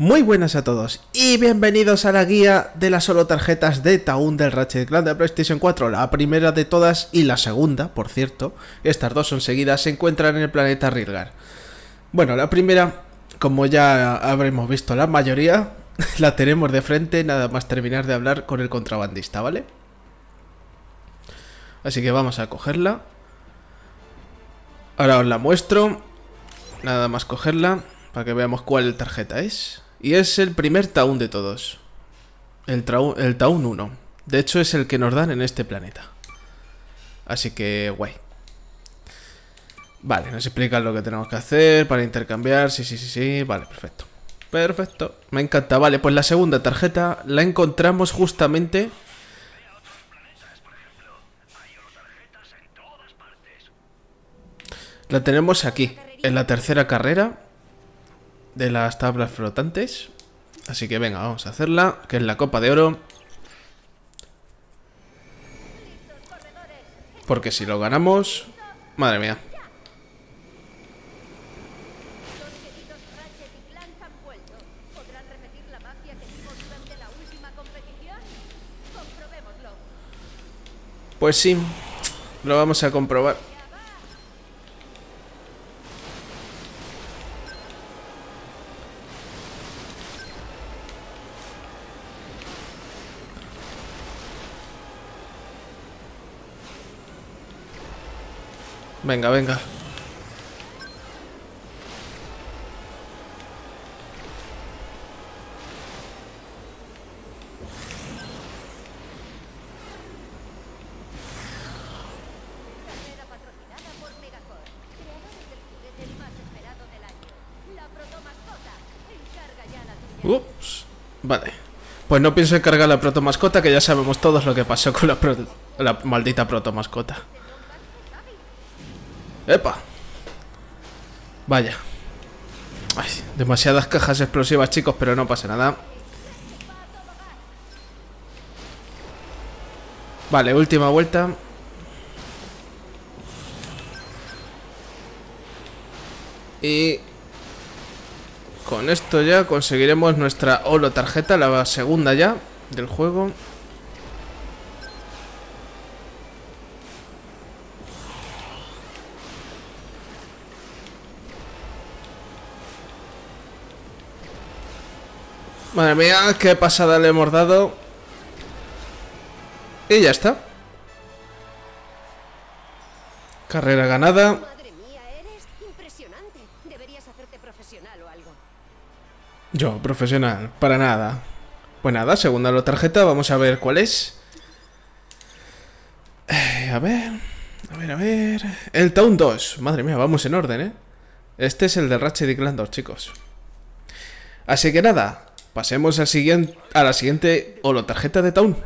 Muy buenas a todos y bienvenidos a la guía de las solo tarjetas de Taun del Ratchet Clank de PlayStation 4, la primera de todas y la segunda, por cierto, estas dos son seguidas, se encuentran en el planeta Rilgar. Bueno, la primera, como ya habremos visto la mayoría, la tenemos de frente, nada más terminar de hablar con el contrabandista, ¿vale? Así que vamos a cogerla. Ahora os la muestro, nada más cogerla, para que veamos cuál tarjeta es. Y es el primer Taun de todos. El, el Taun 1. De hecho es el que nos dan en este planeta. Así que guay. Vale, nos explican lo que tenemos que hacer para intercambiar. Sí, sí, sí, sí. Vale, perfecto. Perfecto. Me encanta. Vale, pues la segunda tarjeta la encontramos justamente... La tenemos aquí, en la tercera carrera de las tablas flotantes. Así que venga, vamos a hacerla, que es la copa de oro. Porque si lo ganamos... Madre mía. Pues sí, lo vamos a comprobar. Venga, venga. Ups. Vale. Pues no pienso encargar la proto mascota, que ya sabemos todos lo que pasó con la, la maldita proto mascota. ¡Epa! Vaya. Ay, demasiadas cajas explosivas, chicos, pero no pasa nada. Vale, última vuelta. Y... Con esto ya conseguiremos nuestra holo tarjeta, la segunda ya del juego. Madre mía, qué pasada le hemos dado. Y ya está. Carrera ganada. Madre mía, eres impresionante. Deberías hacerte profesional o algo. Yo, profesional, para nada. Pues nada, segunda la tarjeta, vamos a ver cuál es. Eh, a ver, a ver, a ver. El Town 2. Madre mía, vamos en orden, ¿eh? Este es el de Ratchet y Clank 2, chicos. Así que nada, Pasemos a la siguiente holotarjeta de Town.